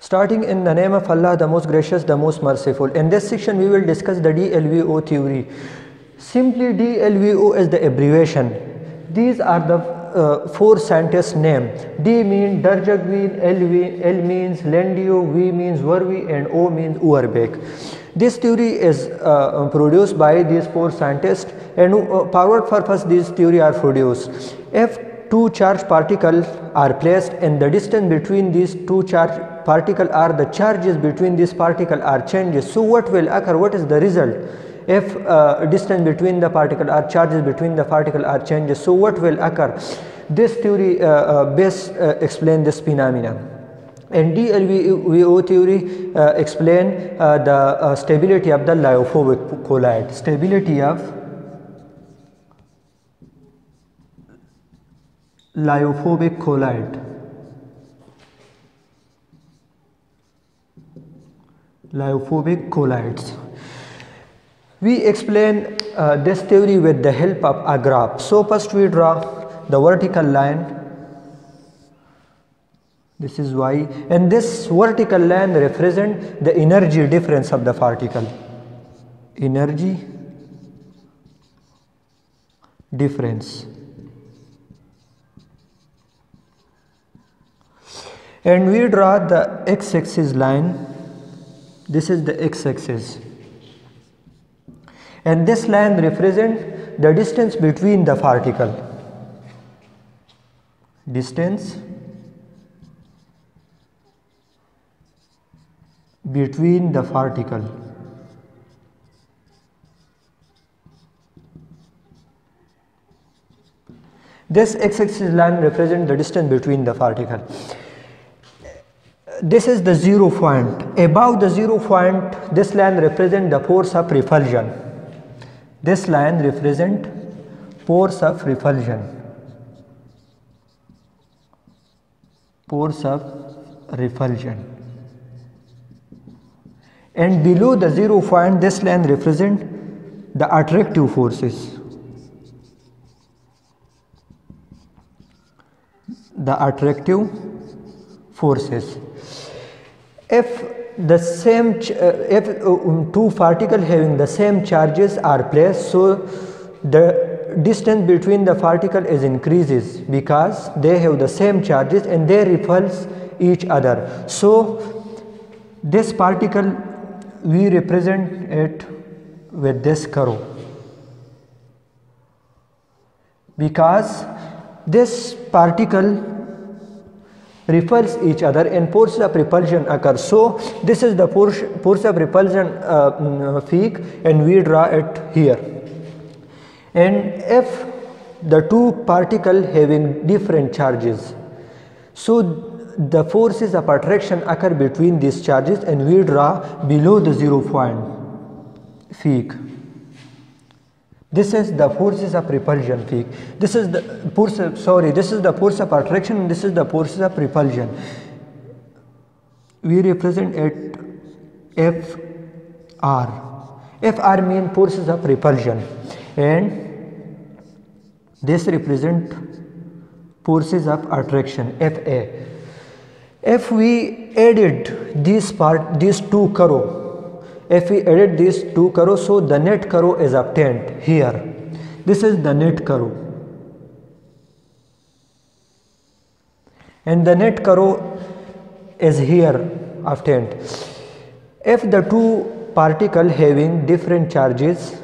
Starting in the name of Allah, the most gracious, the most merciful. In this section, we will discuss the DLVO theory. Simply, DLVO is the abbreviation. These are the uh, four scientists' name. D means Derjaguin, L, L means Landau, V means Verwey, and O means Overbeek. This theory is uh, produced by these four scientists, and uh, powered purpose these theory are produced. If two charged particles are placed and the distance between these two charged particles are the charges between these particles are changes. So what will occur? What is the result? If uh, distance between the particle or charges between the particle are changes, so what will occur? This theory uh, uh, best uh, explain this phenomena. And DLVO theory uh, explain uh, the stability of the lyophobic colloid. Stability of lyophobic colloid. Lyophobic colloids. We explain uh, this theory with the help of a graph. So first we draw the vertical line. This is y and this vertical line represent the energy difference of the particle. Energy difference. And we draw the x-axis line. This is the x-axis and this line represents the distance between the particle. Distance between the particle. This x-axis line represents the distance between the particle this is the zero point above the zero point this line represent the force of repulsion this line represent force of repulsion. Force of repulsion. And below the zero point this line represent the attractive forces. The attractive forces. If the same uh, if uh, two particles having the same charges are placed so the distance between the particle is increases because they have the same charges and they repulse each other. So this particle we represent it with this curve. Because this particle repulse each other and force of repulsion occurs. So this is the force, force of repulsion uh, peak and we draw it here. And if the two particles having different charges, so the forces of attraction occur between these charges and we draw below the zero point peak. This is the forces of repulsion peak. This is the force sorry, this is the force of attraction this is the forces of repulsion. We represent it FR. FR mean forces of repulsion and this represent forces of attraction FA. If we added this part, these two curve if we edit these two curves so the net curve is obtained here. This is the net curve and the net curve is here obtained. If the two particles having different charges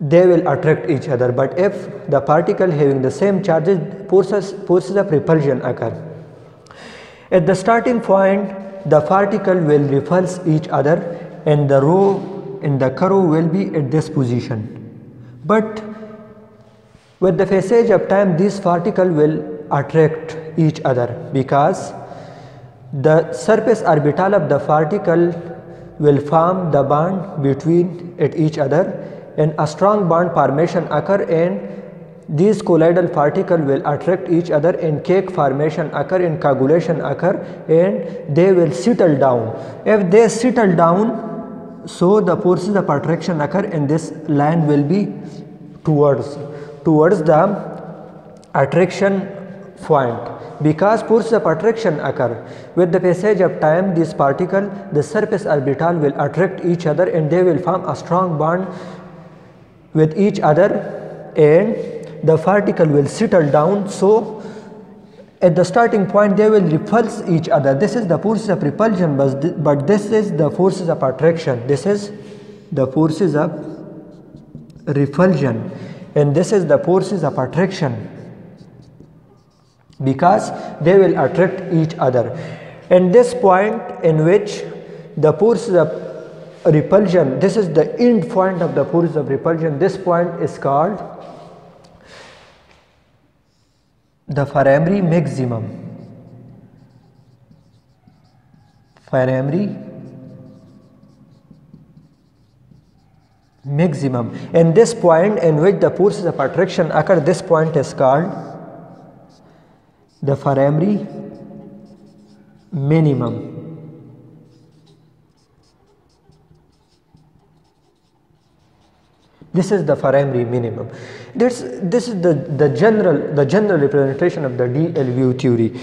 they will attract each other. But if the particle having the same charges forces, forces of repulsion occur. At the starting point the particle will repulse each other and the row in the curve will be at this position. But with the passage of time these particles will attract each other because the surface orbital of the particle will form the bond between at each other. And a strong bond formation occur and these colloidal particles will attract each other and cake formation occur and coagulation occur and they will settle down. If they settle down, so the forces of attraction occur and this line will be towards towards the attraction point because forces of attraction occur. With the passage of time, these particles, the surface orbital will attract each other and they will form a strong bond with each other and the particle will settle down so at the starting point they will repulse each other. This is the forces of repulsion but, this is the forces of attraction. This is the forces of repulsion and this is the forces of attraction because they will attract each other. And this point in which the forces of repulsion this is the end point of the force of repulsion. This point is called the primary maximum. primary maximum. And this point in which the forces of attraction occur this point is called the primary minimum This is the primary minimum. This, this is the, the, general, the general representation of the d theory.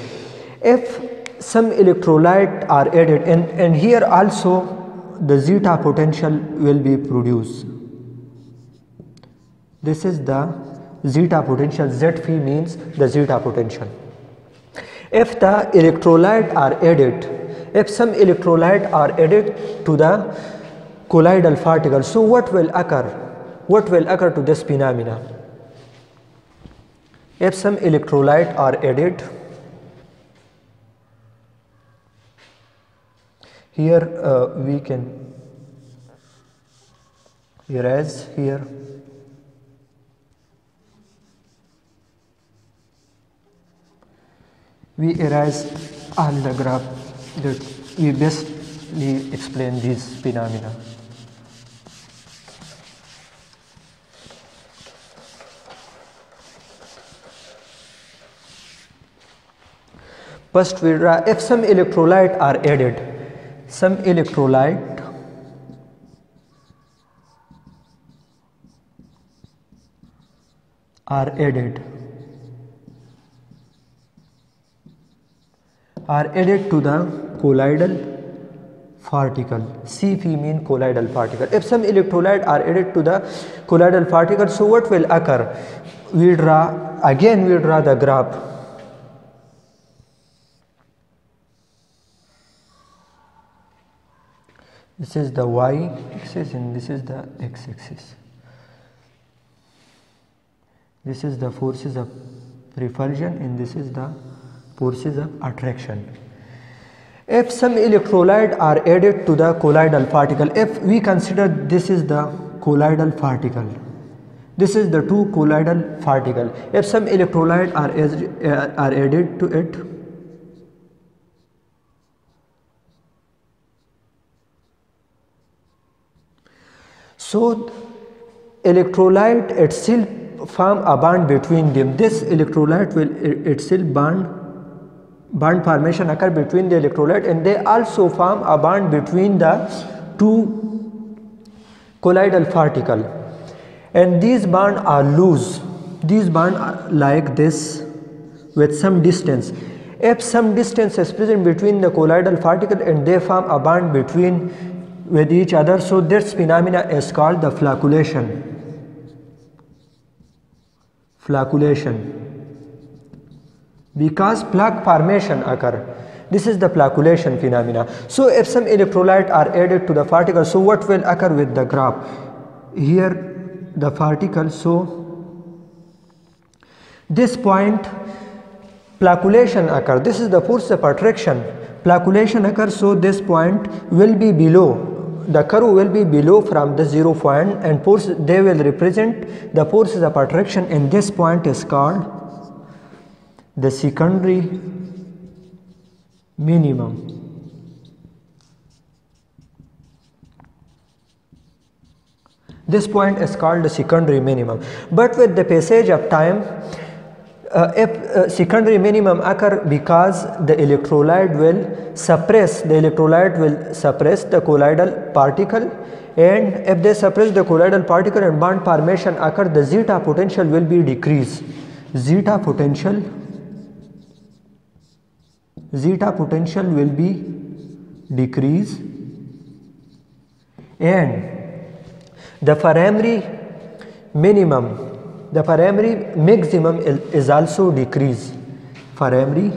If some electrolyte are added and, and here also the zeta potential will be produced. This is the zeta potential, Z phi means the zeta potential. If the electrolyte are added, if some electrolyte are added to the colloidal particle, so what will occur? What will occur to this phenomena? If some electrolyte are added, here uh, we can erase here we erase all the graph that we bestly explain these phenomena. First we if some electrolyte are added, some electrolyte are added are added to the colloidal particle C phi mean colloidal particle if some electrolyte are added to the colloidal particle so what will occur we draw again we draw the graph this is the y axis and this is the x axis. This is the forces of repulsion and this is the forces of attraction. If some electrolyte are added to the colloidal particle if we consider this is the colloidal particle this is the two colloidal particle. If some electrolyte are, uh, are added to it So electrolyte itself form a bond between them. This electrolyte will itself bond bond formation occur between the electrolyte and they also form a bond between the two colloidal particle. And these bond are loose. These bond are like this with some distance. If some distance is present between the colloidal particle and they form a bond between with each other. So this phenomena is called the flocculation. Flocculation. Because plaque formation occur. This is the flocculation phenomena. So if some electrolyte are added to the particle, so what will occur with the graph? Here the particle, so this point flocculation occur. This is the force of attraction. Flocculation occurs so this point will be below the curve will be below from the zero point and force they will represent the forces of attraction and this point is called the secondary minimum. This point is called the secondary minimum. But with the passage of time uh, if uh, secondary minimum occur because the electrolyte will suppress the electrolyte will suppress the colloidal particle and if they suppress the colloidal particle and bond formation occur the zeta potential will be decreased. Zeta potential zeta potential will be decrease and the primary minimum the primary maximum is also decrease primary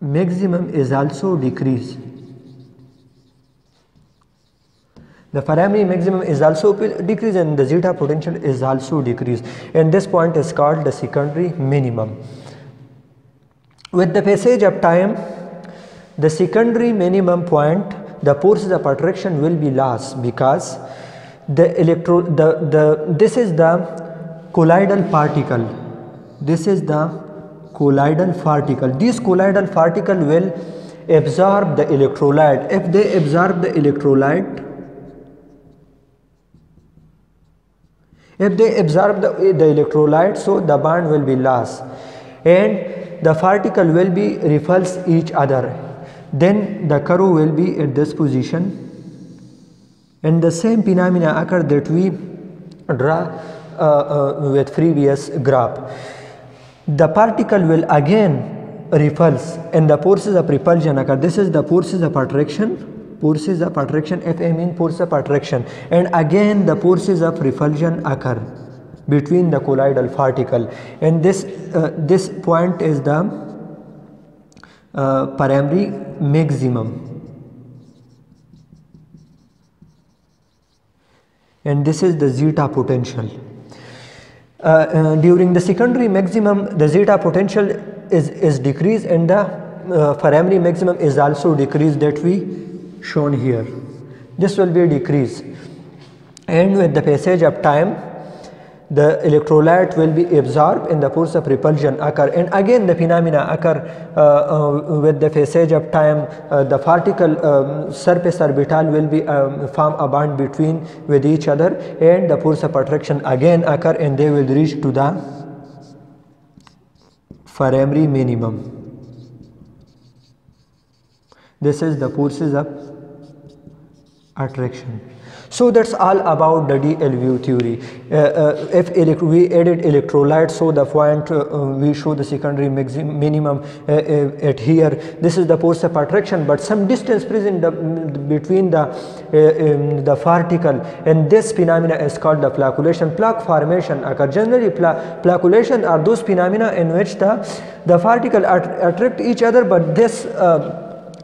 maximum is also decrease The primary maximum is also decreased and the zeta potential is also decreased. And this point is called the secondary minimum. With the passage of time the secondary minimum point the forces of attraction will be lost because the electro the, the this is the colloidal particle. This is the colloidal particle. This colloidal particle will absorb the electrolyte. If they absorb the electrolyte If they absorb the, the electrolyte, so the bond will be lost. And the particle will be repulse each other. Then the curve will be at this position and the same phenomena occur that we draw uh, uh, with previous graph. The particle will again repulse and the forces of repulsion occur. This is the forces of attraction forces of attraction Fa means force of attraction and again the forces of repulsion occur between the colloidal particle and this uh, this point is the uh, primary maximum. And this is the zeta potential. Uh, uh, during the secondary maximum the zeta potential is is decreased and the uh, primary maximum is also decreased that we shown here. This will be a decrease and with the passage of time the electrolyte will be absorbed and the force of repulsion occur and again the phenomena occur uh, uh, with the passage of time uh, the particle um, surface orbital will be um, form a bond between with each other and the force of attraction again occur and they will reach to the primary minimum this is the forces of attraction. So that's all about the d theory. Uh, uh, if we added electrolytes, so the point uh, we show the secondary minimum uh, uh, at here. This is the force of attraction, but some distance present the, between the um, the particle, and this phenomena is called the flocculation. Plaque formation occur. Generally, pla flocculation are those phenomena in which the the particle att attract each other, but this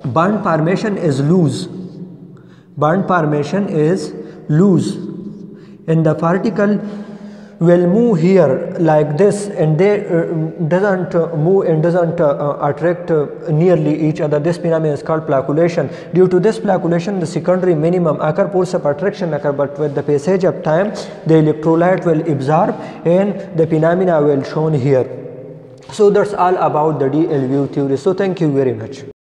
bond formation is loose bond formation is loose. And the particle will move here like this and they uh, doesn't uh, move and doesn't uh, attract uh, nearly each other. This phenomenon is called flocculation due to this flocculation the secondary minimum occur force of attraction occur but with the passage of time the electrolyte will absorb and the phenomena will shown here. So that's all about the d theory. So thank you very much